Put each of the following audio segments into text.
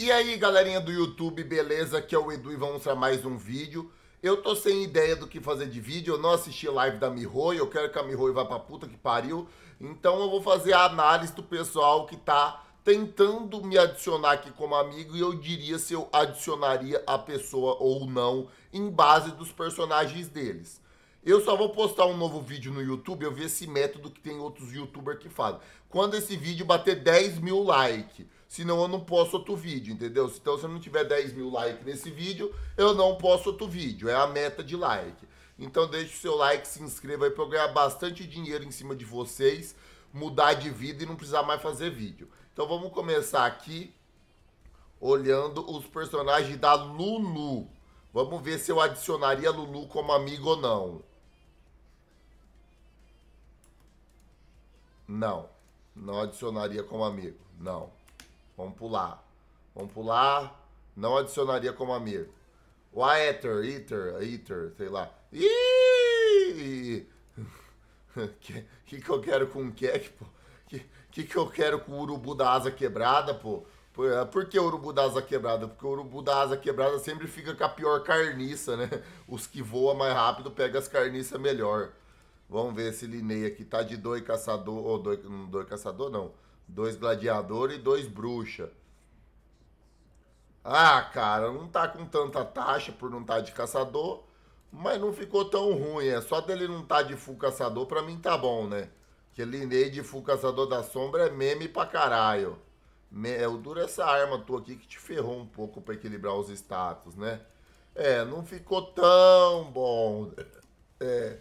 E aí, galerinha do YouTube, beleza? Aqui é o Edu e vamos para mais um vídeo. Eu tô sem ideia do que fazer de vídeo, eu não assisti live da Mihoi, eu quero que a Mihoi vá pra puta que pariu. Então eu vou fazer a análise do pessoal que tá tentando me adicionar aqui como amigo e eu diria se eu adicionaria a pessoa ou não em base dos personagens deles. Eu só vou postar um novo vídeo no YouTube, eu vi esse método que tem outros youtubers que fazem. Quando esse vídeo bater 10 mil likes, senão eu não posto outro vídeo, entendeu? Então se eu não tiver 10 mil likes nesse vídeo, eu não posto outro vídeo, é a meta de like. Então deixe o seu like, se inscreva aí para eu ganhar bastante dinheiro em cima de vocês, mudar de vida e não precisar mais fazer vídeo. Então vamos começar aqui olhando os personagens da Lulu. Vamos ver se eu adicionaria Lulu como amigo ou não. Não. Não adicionaria como amigo. Não. Vamos pular. Vamos pular. Não adicionaria como amigo. O Aether, Ether, Ether, sei lá. Ih! que, que que eu quero com o Kek, pô? Que, que eu quero com o urubu da asa quebrada, pô? É, por que o urubu da asa quebrada? Porque o urubu da asa quebrada sempre fica com a pior carniça, né? Os que voam mais rápido pegam as carniças melhor. Vamos ver esse Linei aqui. Tá de dois caçador. Ou dois, dois caçador, não. Dois gladiador e dois bruxa. Ah, cara, não tá com tanta taxa por não tá de caçador. Mas não ficou tão ruim. É só dele não tá de full caçador, pra mim tá bom, né? Que Linei de full caçador da sombra é meme pra caralho. É, o duro é essa arma tua aqui que te ferrou um pouco pra equilibrar os status, né? É, não ficou tão bom. É.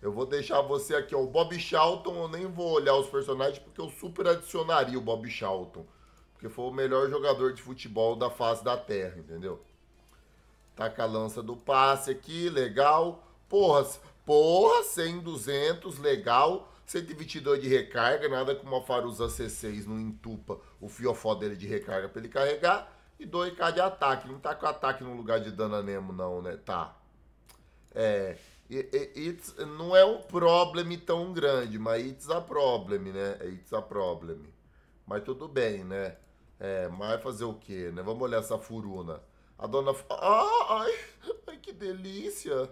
Eu vou deixar você aqui, ó. O Bob Charlton, eu nem vou olhar os personagens porque eu super adicionaria o Bob Charlton. Porque foi o melhor jogador de futebol da face da Terra, entendeu? Tá com a lança do passe aqui, legal. Porra, porra, 100, 200, legal. 122 de recarga, nada como a Faruza C6 não entupa o fiofó dele de recarga para ele carregar. E 2k de ataque. Não tá com ataque no lugar de dano Nemo, não, né? Tá. É, It's, não é um problema tão grande, mas it's a problem, né? It's a problem. Mas tudo bem, né? É, mas fazer o quê, né? Vamos olhar essa furuna. A dona... Ah, ai, ai, que delícia.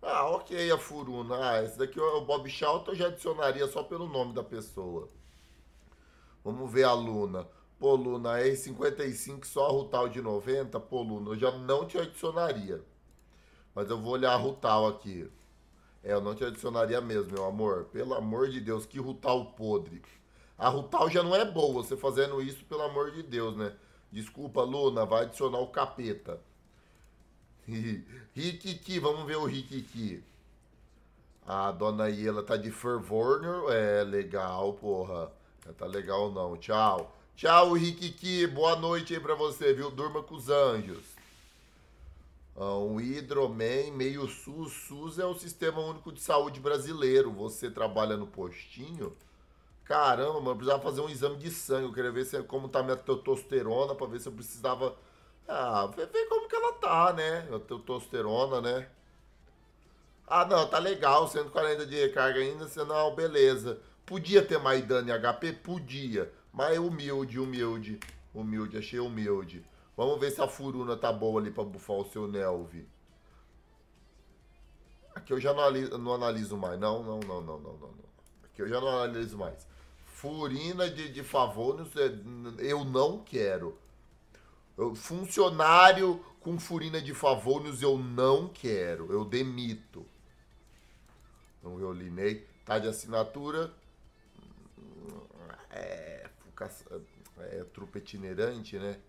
Ah, ok, a furuna. Ah, esse daqui é o Bob Charlton, eu já adicionaria só pelo nome da pessoa. Vamos ver a Luna. Pô, Luna, é 55 só a Rutal de 90? Pô, Luna, eu já não te adicionaria. Mas eu vou olhar a Rutal aqui. É, eu não te adicionaria mesmo, meu amor. Pelo amor de Deus, que Rutal podre. A Rutal já não é boa, você fazendo isso, pelo amor de Deus, né? Desculpa, Luna, vai adicionar o capeta. Rikiki, vamos ver o Rikiki. A dona Iela tá de fervor, é legal, porra. Tá legal não, tchau. Tchau, Rikiki, boa noite aí pra você, viu? Durma com os anjos. Uh, um hidromen meio SUS. SUS é o Sistema Único de Saúde Brasileiro. Você trabalha no postinho. Caramba, mano, eu precisava fazer um exame de sangue. Eu queria ver se, como tá minha testosterona, pra ver se eu precisava. Ah, ver, como que ela tá, né? A testosterona, né? Ah, não, tá legal, 140 de recarga ainda, senão, beleza. Podia ter mais dano em HP? Podia. Mas humilde, humilde. Humilde, achei humilde. Vamos ver se a furuna tá boa ali pra bufar o seu Nelve. Aqui eu já não analiso, não analiso mais. Não, não, não, não, não, não. Aqui eu já não analiso mais. Furina de, de é, eu não quero. Funcionário com furina de favores, eu não quero. Eu demito. Eu linei. Tá de assinatura. É, é trupe itinerante, né?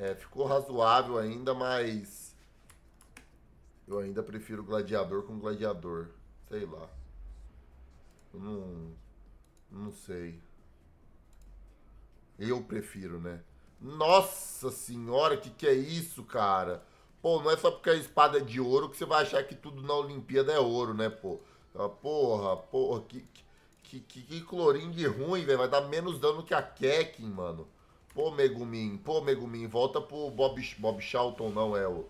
É, ficou razoável ainda, mas eu ainda prefiro gladiador com gladiador. Sei lá. Eu não, não sei. Eu prefiro, né? Nossa senhora, que que é isso, cara? Pô, não é só porque a espada é de ouro que você vai achar que tudo na Olimpíada é ouro, né, pô? Ah, porra, porra, que, que, que, que clorinho de ruim, velho. Vai dar menos dano que a Kekin, mano. Pô, Megumin, pô, Megumin, volta pro Bob, Bob Charlton, não, é o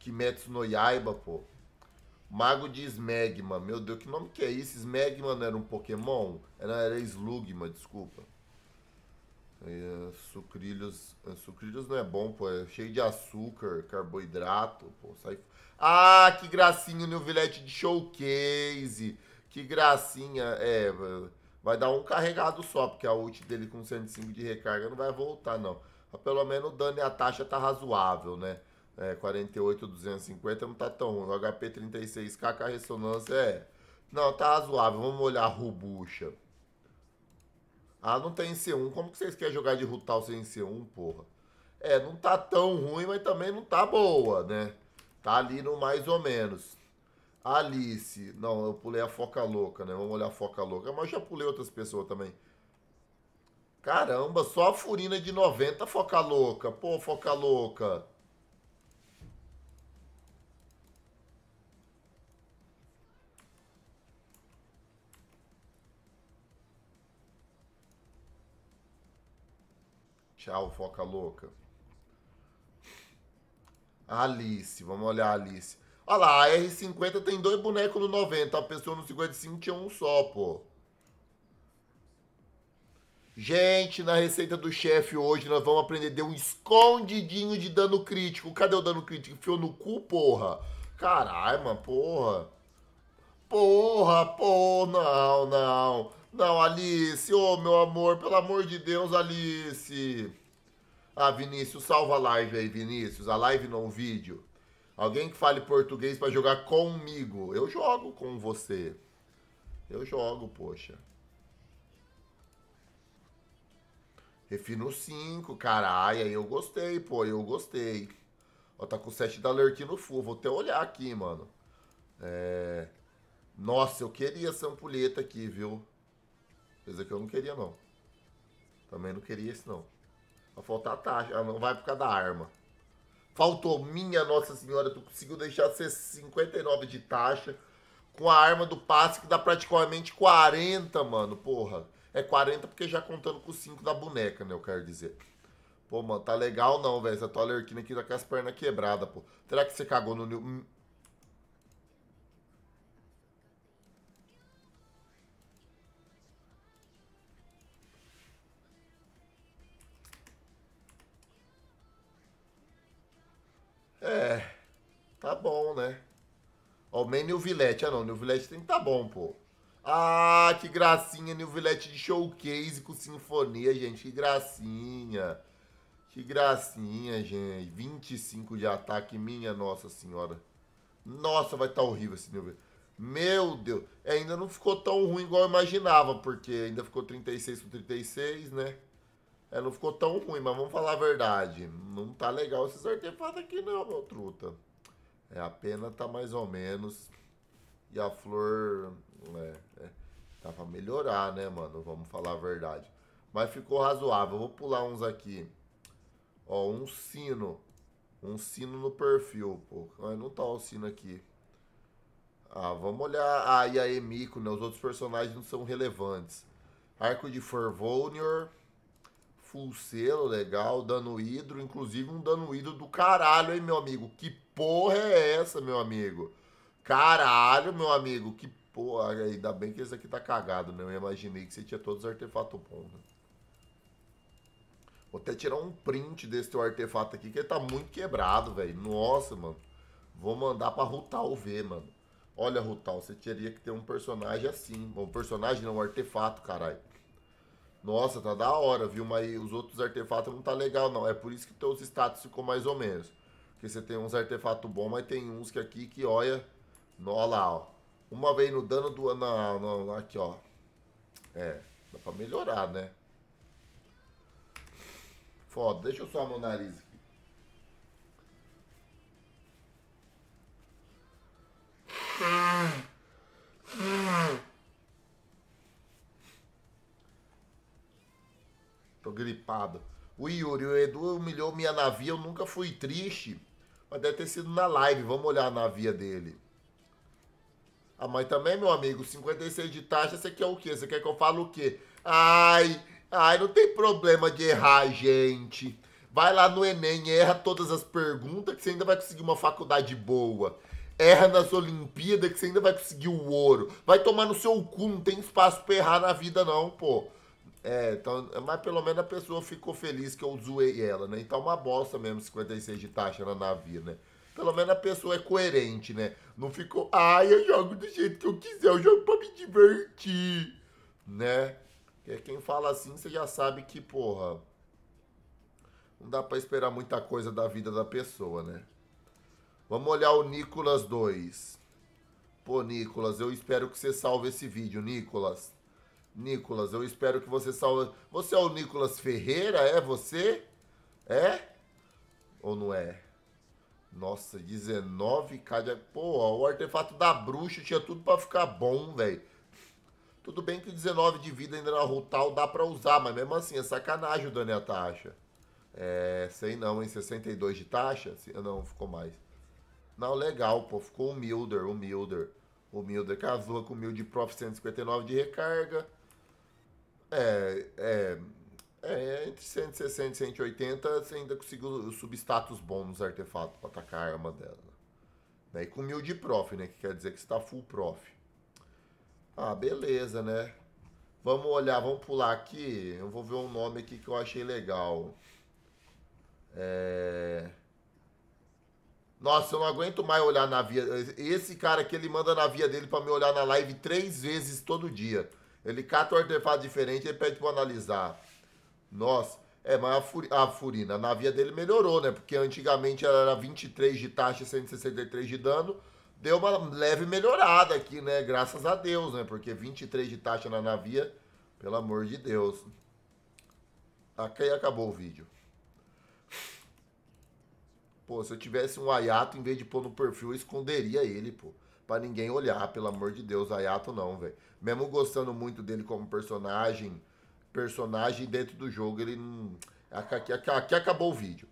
Kimetsu no Yaiba, pô. Mago de Smegma, meu Deus, que nome que é isso? Smegma não era um Pokémon? Era, era Slugma, desculpa. É, sucrilhos. é, Sucrilhos não é bom, pô. É cheio de açúcar, carboidrato, pô. Sai... Ah, que gracinha o Vilete de showcase. Que gracinha. É, vai dar um carregado só, porque a ult dele com 105 de recarga não vai voltar, não. Mas pelo menos o dano e a taxa tá razoável, né? É, 48, 250 não tá tão ruim. O HP 36k com a ressonância é. Não, tá razoável. Vamos olhar a rubucha. Ah, não tem C1. Como que vocês querem jogar de Rutal sem C1, porra? É, não tá tão ruim, mas também não tá boa, né? Tá ali no mais ou menos. Alice. Não, eu pulei a Foca Louca, né? Vamos olhar a Foca Louca. Mas já pulei outras pessoas também. Caramba, só a Furina de 90, Foca Louca. Pô, Foca Louca. Tchau, Foca Louca. Alice, vamos olhar a Alice. Olha lá, a R50 tem dois bonecos no 90, a pessoa no 55 tinha um só, pô. Gente, na receita do chefe hoje nós vamos aprender de um escondidinho de dano crítico. Cadê o dano crítico? Enfiou no cu, porra? Caralho, mano, porra. Porra, pô, não, não. Não, Alice, ô oh, meu amor, pelo amor de Deus, Alice. Ah, Vinícius, salva a live aí, Vinícius. A live não o vídeo. Alguém que fale português para jogar comigo. Eu jogo com você. Eu jogo, poxa. Refino 5, caralho. Aí eu gostei, pô. Eu gostei. Ó, tá com 7 da Lerquino full. Vou até olhar aqui, mano. É... Nossa, eu queria essa ampulheta aqui, viu? Esse aqui eu não queria, não. Também não queria esse, não. Vai faltar a taxa. Ah, não vai por causa da arma. Faltou, minha Nossa Senhora, tu conseguiu deixar ser 59 de taxa. Com a arma do passe que dá praticamente 40, mano. Porra. É 40 porque já contando com 5 da boneca, né? Eu quero dizer. Pô, mano, tá legal não, velho. Essa tua alerquina aqui tá com as pernas quebradas, pô. Será que você cagou no... tá bom, né? Ó, o New Villette. Ah, não, New tem que tá bom, pô. Ah, que gracinha, New de showcase com sinfonia, gente. Que gracinha. Que gracinha, gente. 25 de ataque, minha nossa senhora. Nossa, vai estar tá horrível esse New. Meu Deus. É, ainda não ficou tão ruim igual eu imaginava, porque ainda ficou 36 com 36, né? É, não ficou tão ruim, mas vamos falar a verdade. Não tá legal esses artefatos aqui não, meu truta. É, a pena tá mais ou menos. E a flor. É, é, tá pra melhorar, né, mano? Vamos falar a verdade. Mas ficou razoável. Vou pular uns aqui. Ó, um sino. Um sino no perfil, pô. Não tá o sino aqui. Ah, vamos olhar. Ah, a Emiko, né? Os outros personagens não são relevantes. Arco de Fervonior full selo, legal, dano hidro, inclusive um dano hidro do caralho, hein, meu amigo? Que porra é essa, meu amigo? Caralho, meu amigo, que porra. Ainda bem que esse aqui tá cagado, né? Eu imaginei que você tinha todos os artefatos bons, né? Vou até tirar um print desse teu artefato aqui, que ele tá muito quebrado, velho. Nossa, mano. Vou mandar pra Rutal ver, mano. Olha, Rutal, você teria que ter um personagem assim. Um personagem não, um artefato, caralho. Nossa, tá da hora, viu? Mas os outros artefatos não tá legal, não. É por isso que teus status ficou mais ou menos. Porque você tem uns artefatos bons, mas tem uns que aqui que, olha... Olha lá, ó. Uma vez no dano do... Não, não, aqui, ó. É, dá pra melhorar, né? Foda. Deixa eu só meu nariz aqui. Tô gripado. O Yuri, o Edu humilhou minha navia, eu nunca fui triste. Mas deve ter sido na live, vamos olhar a navia dele. Ah, mas também, meu amigo, 56 de taxa, você quer o quê? Você quer que eu fale o quê? Ai, ai, não tem problema de errar, gente. Vai lá no Enem, erra todas as perguntas que você ainda vai conseguir uma faculdade boa. Erra nas Olimpíadas que você ainda vai conseguir o ouro. Vai tomar no seu cu, não tem espaço pra errar na vida não, pô. É, então, mas pelo menos a pessoa ficou feliz que eu zoei ela, né? Então uma bosta mesmo 56 de taxa na navio, né? Pelo menos a pessoa é coerente, né? Não ficou, ai, eu jogo do jeito que eu quiser, eu jogo pra me divertir, né? Porque quem fala assim, você já sabe que, porra, não dá pra esperar muita coisa da vida da pessoa, né? Vamos olhar o Nicolas 2. Pô, Nicolas, eu espero que você salve esse vídeo, Nicolas. Nicolas, eu espero que você salve. Você é o Nicolas Ferreira? É você? É? Ou não é? Nossa, 19k de... Pô, o artefato da bruxa tinha tudo pra ficar bom, velho. Tudo bem que 19 de vida ainda na Rutal dá pra usar, mas mesmo assim é sacanagem o dano a taxa. É, sei não, em 62 de taxa? Não, ficou mais. Não, legal, pô, ficou o Milder, o Milder. Milder casou com o Milder Prof 159 de recarga. É, é, é, entre 160 e 180 você ainda conseguiu substatus bom nos artefatos pra atacar a arma dela. Né? E com mil de prof, né? Que quer dizer que você tá full prof. Ah, beleza, né? Vamos olhar, vamos pular aqui. Eu vou ver um nome aqui que eu achei legal. É... Nossa, eu não aguento mais olhar na via. Esse cara aqui, ele manda na via dele para me olhar na live três vezes todo dia. Ele cata um artefato diferente e pede pra analisar. Nossa, é, mas a, Fur, a Furina, a navia dele melhorou, né? Porque antigamente ela era 23 de taxa e 163 de dano. Deu uma leve melhorada aqui, né? Graças a Deus, né? Porque 23 de taxa na navia, pelo amor de Deus. Aqui acabou o vídeo. Pô, se eu tivesse um Ayato, em vez de pôr no perfil, eu esconderia ele, pô. Pra ninguém olhar, pelo amor de Deus. Ayato não, velho. Mesmo gostando muito dele como personagem, personagem dentro do jogo, ele não. Aqui, aqui, aqui acabou o vídeo.